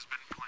has been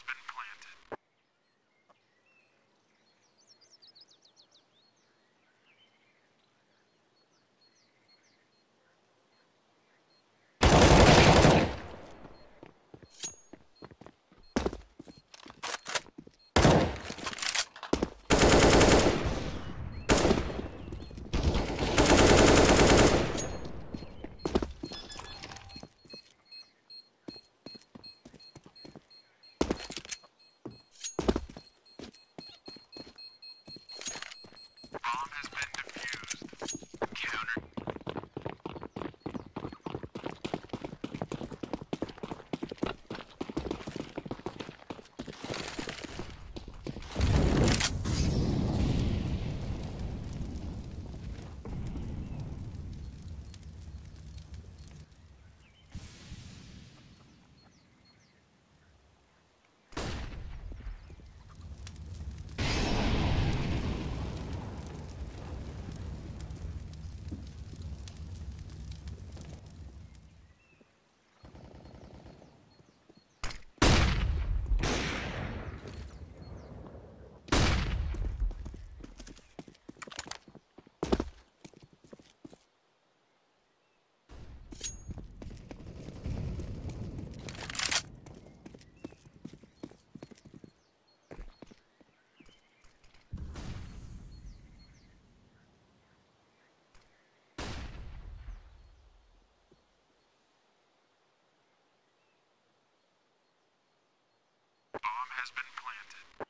has been has been planted.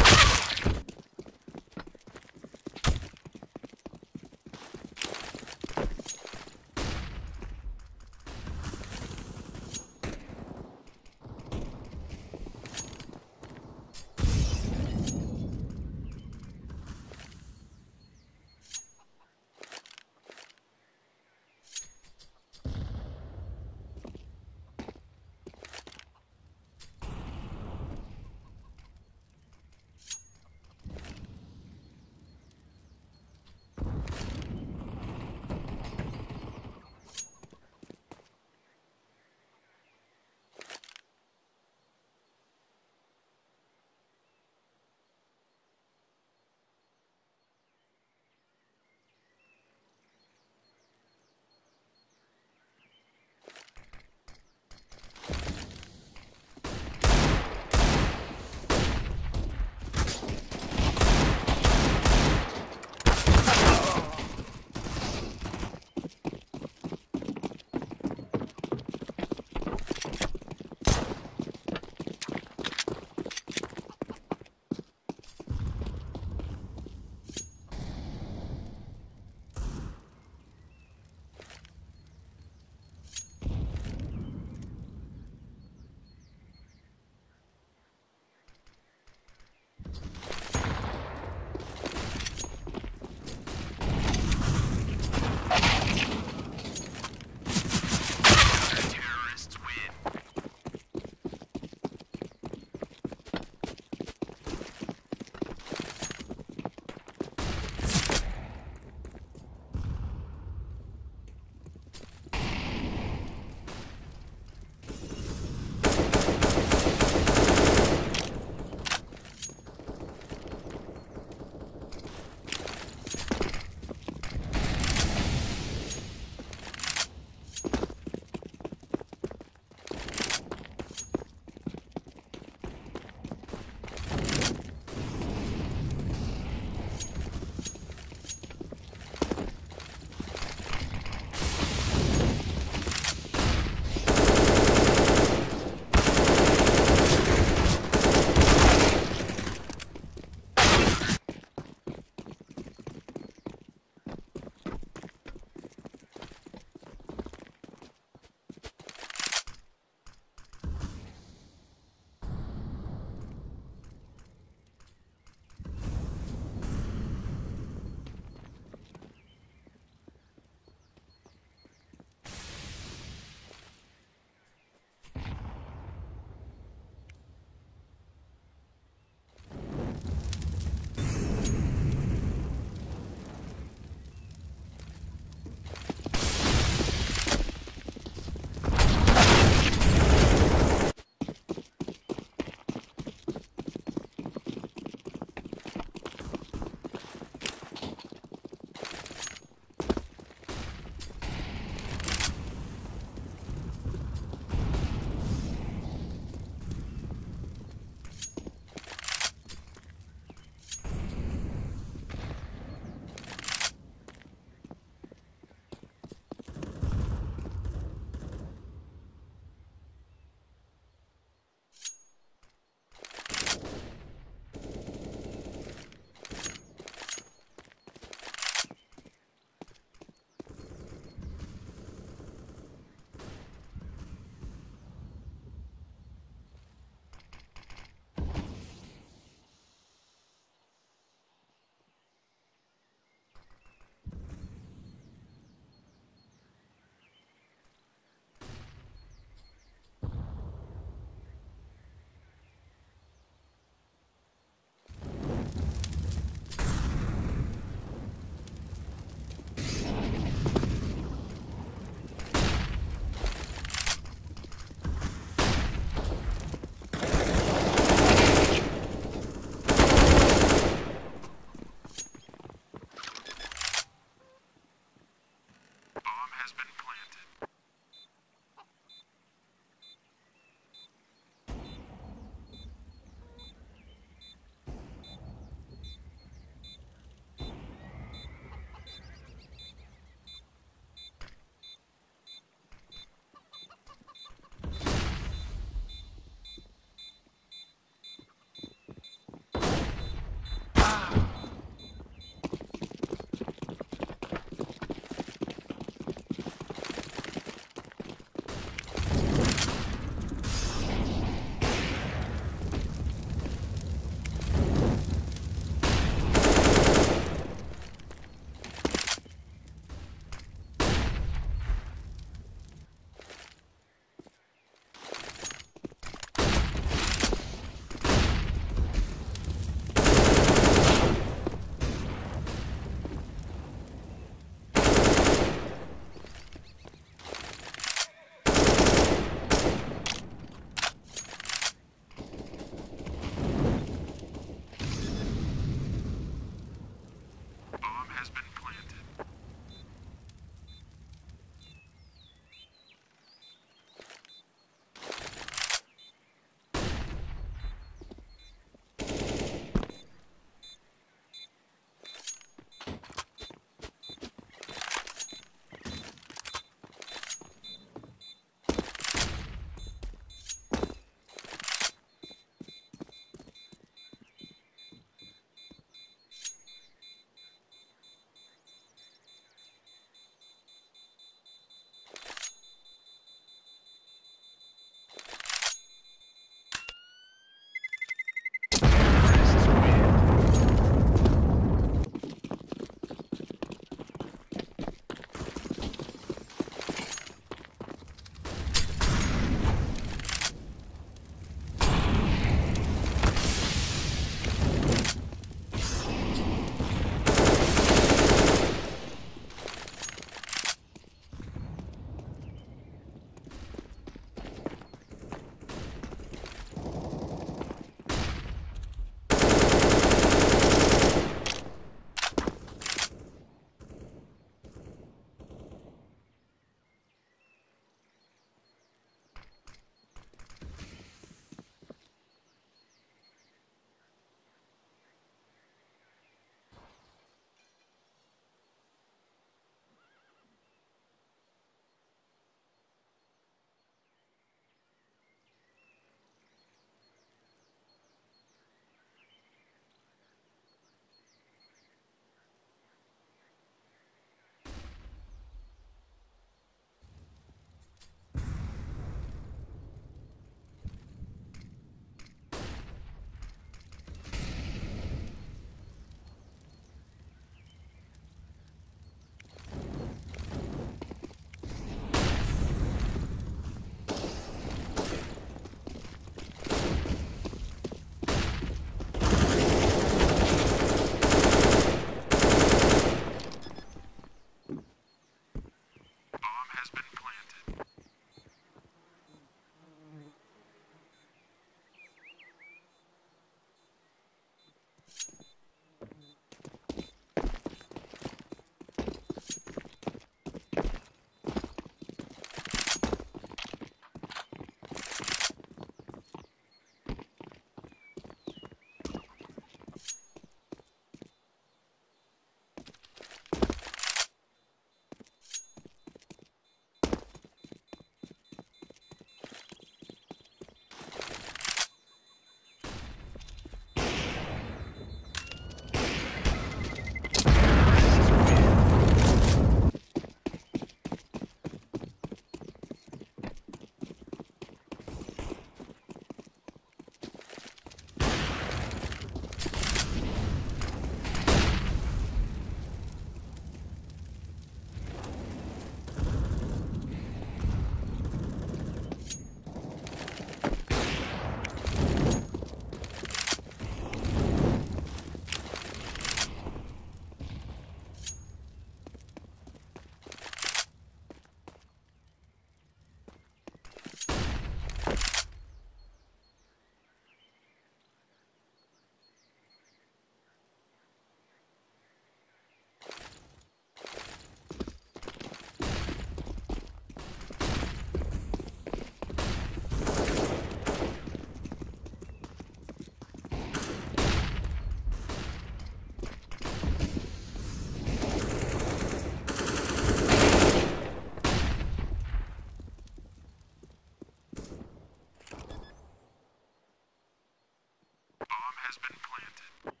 has been planted.